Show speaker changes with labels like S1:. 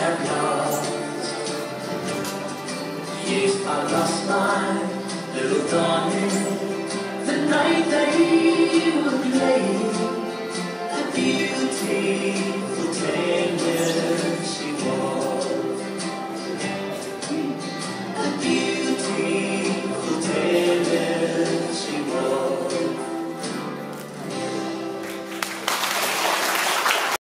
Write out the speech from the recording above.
S1: have lost. Yes, I lost my little darling. The night that you were playing, the beauty.